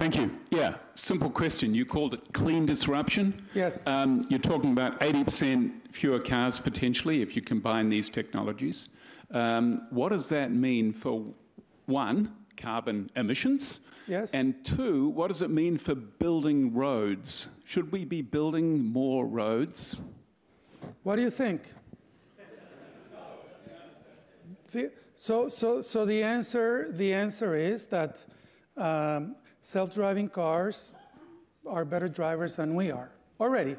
Thank you. Yeah, simple question. You called it clean disruption. Yes. Um, you're talking about 80% fewer cars potentially if you combine these technologies. Um, what does that mean for one, carbon emissions? Yes. And two, what does it mean for building roads? Should we be building more roads? What do you think? The, so, so, so the answer, the answer is that um, self-driving cars are better drivers than we are already.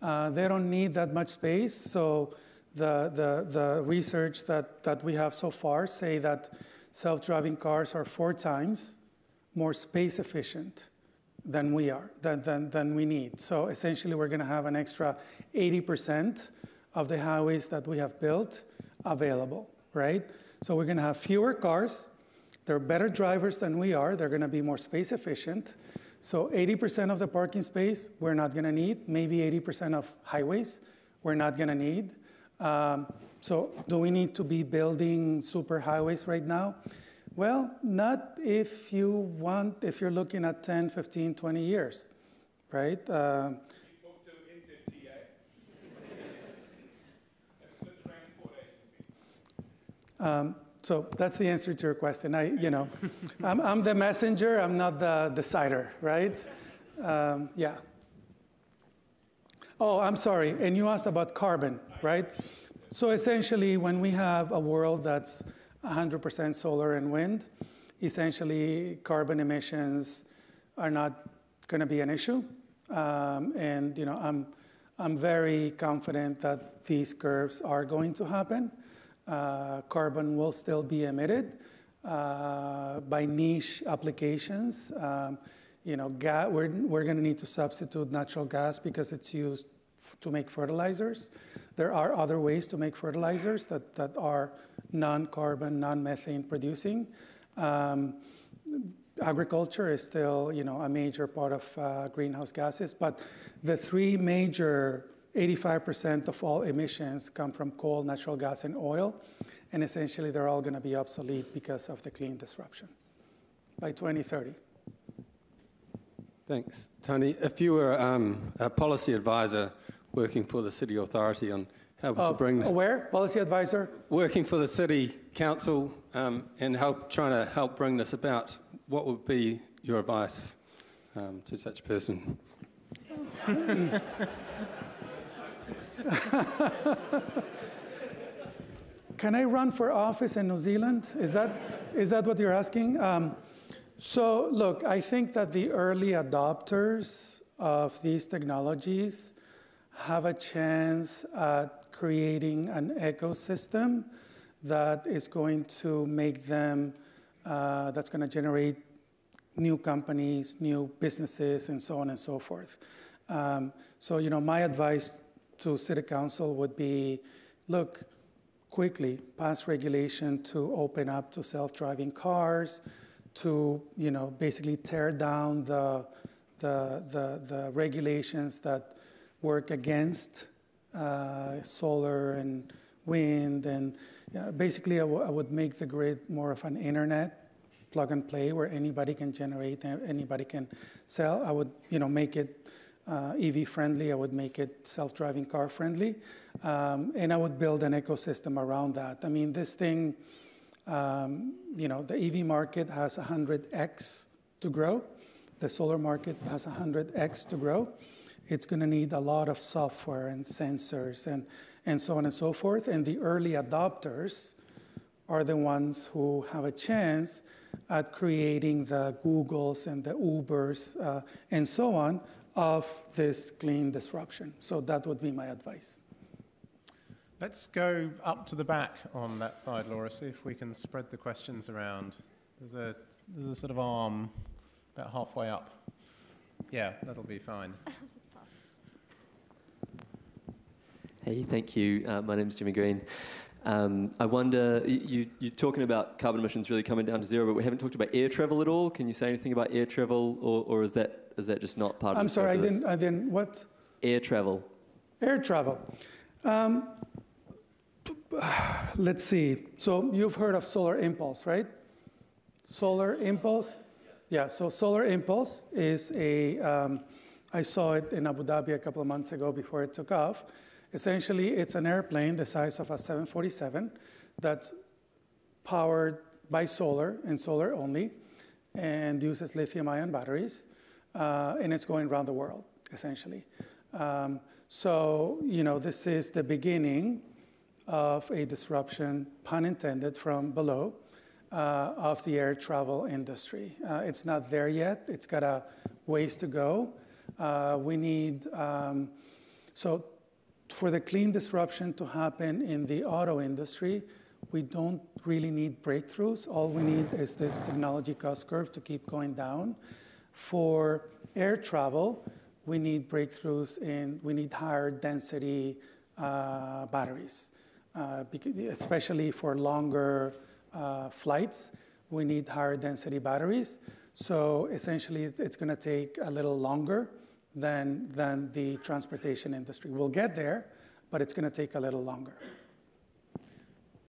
Uh, they don't need that much space, so the, the, the research that, that we have so far say that self-driving cars are four times more space efficient than we are, than, than, than we need. So essentially, we're going to have an extra 80% of the highways that we have built available, right? So we're going to have fewer cars. They're better drivers than we are. They're going to be more space efficient. So 80% of the parking space we're not going to need. Maybe 80% of highways we're not going to need. Um, so do we need to be building super highways right now? Well, not if you want, if you're looking at 10, 15, 20 years, right? Uh, um, so that's the answer to your question. I, you know, I'm, I'm, the messenger. I'm not the decider, right? Um, yeah. Oh, I'm sorry. And you asked about carbon, right? So essentially, when we have a world that's 100% solar and wind, essentially carbon emissions are not going to be an issue. Um, and you know, I'm, I'm very confident that these curves are going to happen. Uh, carbon will still be emitted uh, by niche applications. Um, you know, we're, we're going to need to substitute natural gas because it's used to make fertilizers. There are other ways to make fertilizers that, that are non-carbon, non-methane producing. Um, agriculture is still, you know, a major part of uh, greenhouse gases, but the three major 85% of all emissions come from coal, natural gas, and oil, and essentially they're all going to be obsolete because of the clean disruption by 2030. Thanks. Tony, if you were um, a policy advisor working for the city authority on how to bring... Where? Policy advisor? Working for the city council um, and help, trying to help bring this about, what would be your advice um, to such a person? Can I run for office in New Zealand? Is that, is that what you're asking? Um, so, look, I think that the early adopters of these technologies have a chance at creating an ecosystem that is going to make them, uh, that's going to generate new companies, new businesses, and so on and so forth. Um, so, you know, my advice to City Council would be, look, quickly pass regulation to open up to self-driving cars, to, you know, basically tear down the, the, the, the regulations that work against uh, solar and wind. And basically, I, would make the grid more of an internet plug and play where anybody can generate, and anybody can sell. I would you know, make it uh, EV friendly. I would make it self-driving car friendly. Um, and I would build an ecosystem around that. I mean, this thing, um, you know, the EV market has 100x to grow. The solar market has 100x to grow it's going to need a lot of software and sensors and, and so on and so forth. And the early adopters are the ones who have a chance at creating the Googles and the Ubers uh, and so on of this clean disruption. So that would be my advice. Let's go up to the back on that side, Laura, see if we can spread the questions around. There's a, there's a sort of arm about halfway up. Yeah, that'll be fine. Hey, thank you. Uh, my name is Jimmy Green. Um, I wonder, you, you're talking about carbon emissions really coming down to zero, but we haven't talked about air travel at all. Can you say anything about air travel, or, or is, that, is that just not part of I'm of sorry, I didn't, I didn't, what? Air travel. Air travel. Um, let's see. So you've heard of solar impulse, right? Solar impulse? Yeah, so Solar Impulse is a, um, I saw it in Abu Dhabi a couple of months ago before it took off. Essentially, it's an airplane the size of a 747 that's powered by solar and solar only and uses lithium ion batteries. Uh, and it's going around the world, essentially. Um, so, you know, this is the beginning of a disruption, pun intended, from below uh, of the air travel industry. Uh, it's not there yet, it's got a ways to go. Uh, we need, um, so for the clean disruption to happen in the auto industry, we don't really need breakthroughs. All we need is this technology cost curve to keep going down. For air travel, we need breakthroughs in, we need higher density uh, batteries, uh, especially for longer uh, flights. We need higher density batteries. So essentially, it's going to take a little longer than, than the transportation industry. We'll get there, but it's going to take a little longer.